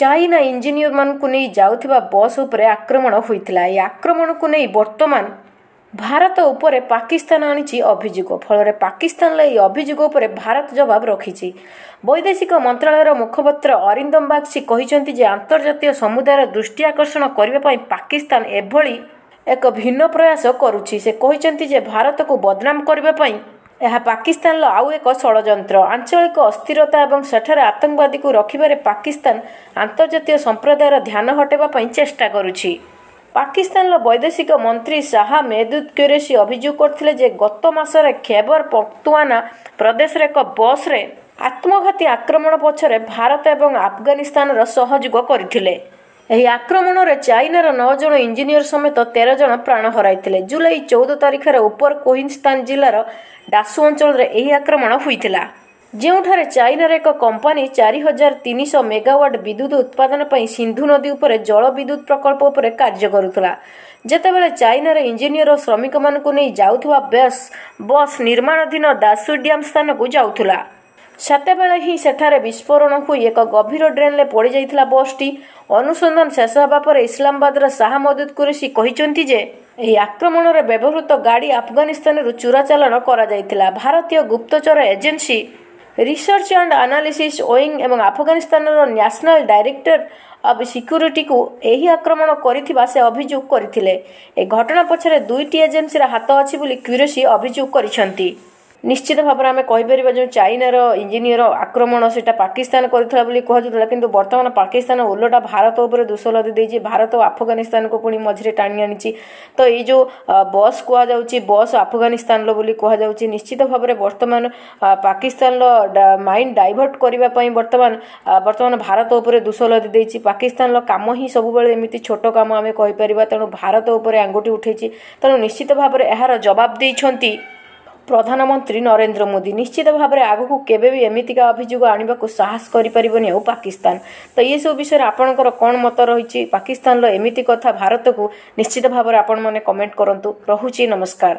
China ଇଞ୍ଜିନିୟରମାନଙ୍କୁ ନେଇ ଯାଉଥିବା bus ଉପରେ ଆକ୍ରମଣ ହୋଇଥିଲା। ଏହି ଆକ୍ରମଣକୁ ନେଇ ବର୍ତ୍ତମାନ ଭାରତ ଉପରେ ପାକିସ୍ତାନ ଆଣିଛି ଅଭିଯୋଗ। ଫଳରେ ପାକିସ୍ତାନର ଏହି ଅଭିଯୋଗ ଉପରେ ଭାରତ ଜବାବ ରଖିଛି। ବୈଦେଶିକ ମନ୍ତ୍ରଣାଳୟର ମୁଖପାତ୍ର ଅରିନ୍ଦମ ବାଗ୍ଚି କହିଛନ୍ତି ଯେ ଆନ୍ତର୍ଜାତୀୟ ସମୁଦାୟର ଦୃଷ୍ଟି ଆକର୍ଷଣ କରିବା ପାଇଁ ପାକିସ୍ତାନ ଏଭଳି ଏକ ଭିନ୍ନ ପ୍ରୟାସ କରୁଛି। ସେ କହିଛନ୍ତି ଯେ ଭାରତକୁ ବଦନାମ କରିବା ପାଇଁ ଏହା ପାକିସ୍ତାନର ଆଉ ଏକ ଷଡ଼ଯନ୍ତ୍ର। ଆଞ୍ଚଳିକ ଅସ୍ଥିରତା ଏବଂ ସେଠାରେ ଆତଙ୍କବାଦୀକୁ ରଖିବାରେ ପାକିସ୍ତାନ ଆନ୍ତର୍ଜାତୀୟ ସମ୍ପ୍ରଦାୟର ଧ୍ୟାନ ହଟାଇବା ପାଇଁ ଚେଷ୍ଟା କରୁଛି। ପାକିସ୍ତାନର ବୈଦେଶିକ ମନ୍ତ୍ରୀ ଶାହା ମେହଦୁଦ କ୍ୟୁରେସି ଅଭିଯୋଗ କରିଥିଲେ ଯେ ଗତ ମାସରେ ଖେବର ପକ୍ତୁଆନା ପ୍ରଦେଶର ଏକ ବସ୍ରେ ଆତ୍ମଘାତୀ ଆକ୍ରମଣ ପଛରେ ଭାରତ ଏବଂ ଆଫଗାନିସ୍ତାନର ସହଯୋଗ କରିଥିଲେ। ଏହି ଆକ୍ରମଣରେ ଚାଇନାର ନଅ ଜଣ ଇଞ୍ଜିନିୟର ସମେତ ତେର ଜଣ ପ୍ରାଣ ହରାଇଥିଲେ। ଜୁଲାଇ ଚଉଦ ତାରିଖରେ ଉପର କୋହିନସ୍ତାନ ଜିଲ୍ଲାର ଡାସୁ ଅଞ୍ଚଳରେ ଏହି ଆକ୍ରମଣ ହୋଇଥିଲା। ଯେଉଁଠାରେ ଚାଇନାର ଏକ କମ୍ପାନୀ ଚାରି ହଜାର ତିନିଶହ ମେଗାୱାଟ ବିଦ୍ୟୁତ୍ ଉତ୍ପାଦନ ପାଇଁ ସିନ୍ଧୁ ନଦୀ ଉପରେ ଜଳ ବିଦ୍ୟୁତ୍ ପ୍ରକଳ୍ପ ଉପରେ କାର୍ଯ୍ୟ କରୁଥିଲା। ଯେତେବେଳେ ଚାଇନାର ଇଞ୍ଜିନିୟର ଓ ଶ୍ରମିକମାନଙ୍କୁ ନେଇ ଯାଉଥିବା ବସ୍ ବସ୍ ନିର୍ମାଣାଧୀନ ଦାସୁ ଡ୍ୟାମ୍ ସ୍ଥାନକୁ ଯାଉଥିଲା। ସେତେବେଳେ ହିଁ ସେଠାରେ ବିସ୍ଫୋରଣ ହୋଇ ଏକ ଗଭୀର ଡ୍ରେନ୍ରେ ପଡ଼ିଯାଇଥିଲା ବସ୍ଟି। ଅନୁସନ୍ଧାନ ଶେଷ ହେବା ପରେ ଇସଲାମାବାଦର ଶାହା ମଦୁଦ କୁରେସି କହିଛନ୍ତି ଯେ ଏହି ଆକ୍ରମଣରେ ବ୍ୟବହୃତ ଗାଡ଼ି ଆଫଗାନିସ୍ତାନରୁ ଚୋରାଚାଲାଣ କରାଯାଇଥିଲା। ଭାରତୀୟ ଗୁପ୍ତଚର agency research and analysis wing ଏବଂ ଆଫଗାନିସ୍ତାନର ନ୍ୟାସନାଲ ଡାଇରେକ୍ଟର ଅଫ୍ ସିକ୍ୟୁରିଟିକୁ ଏହି ଆକ୍ରମଣ କରିଥିବା ସେ ଅଭିଯୋଗ କରିଥିଲେ। ଏହି ଘଟଣା ପଛରେ ଦୁଇଟି ଏଜେନ୍ସିର ହାତ ଅଛି ବୋଲି କ୍ୟୁରେସି ଅଭିଯୋଗ କରିଛନ୍ତି। ନିଶ୍ଚିତ ଭାବରେ ଆମେ କହିପାରିବା ଯେଉଁ ଚାଇନାର ଇଞ୍ଜିନିୟର ଆକ୍ରମଣ ସେଇଟା ପାକିସ୍ତାନ କରିଥିଲା ବୋଲି କୁହାଯାଉଥିଲା କିନ୍ତୁ ବର୍ତ୍ତମାନ ପାକିସ୍ତାନ ଓଲଟା ଭାରତ ଉପରେ ଦୋଷ ଲଦି ଦେଇଛି। ଭାରତ ଆଫଗାନିସ୍ତାନକୁ ପୁଣି ମଝିରେ ଟାଣି ଆଣିଛି। ତ ଏଇ ଯେଉଁ ବସ୍ କୁହାଯାଉଛି ବସ୍ ଆଫଗାନିସ୍ତାନର ବୋଲି କୁହାଯାଉଛି ନିଶ୍ଚିତ ଭାବରେ ବର୍ତ୍ତମାନ ପାକିସ୍ତାନର ମାଇଣ୍ଡ ଡାଇଭର୍ଟ କରିବା ପାଇଁ ବର୍ତ୍ତମାନ ବର୍ତ୍ତମାନ ଭାରତ ଉପରେ ଦୋଷ ଲଦି ଦେଇଛି। ପାକିସ୍ତାନର କାମ ହିଁ ସବୁବେଳେ ଏମିତି ଛୋଟ କାମ ଆମେ କହିପାରିବା ତେଣୁ ଭାରତ ଉପରେ ଆଙ୍ଗୁଠି ଉଠେଇଛି। ତେଣୁ ନିଶ୍ଚିତ ଭାବରେ ଏହାର ଜବାବ ଦେଇଛନ୍ତି ପ୍ରଧାନମନ୍ତ୍ରୀ ନରେନ୍ଦ୍ର ମୋଦି ନିଶ୍ଚିତ ଭାବରେ ଆଗକୁ କେବେ ବି ଏମିତିକା ଅଭିଯୋଗ ଆଣିବାକୁ ସାହସ କରିପାରିବନି ଆଉ ପାକିସ୍ତାନ। ତ ଏସବୁ ବିଷୟରେ ଆପଣଙ୍କର କ'ଣ ମତ ରହିଛି? ପାକିସ୍ତାନର ଏମିତି କଥା ଭାରତକୁ ନିଶ୍ଚିତ ଭାବରେ ଆପଣମାନେ କମେଣ୍ଟ କରନ୍ତୁ। ରହୁଛି ନମସ୍କାର।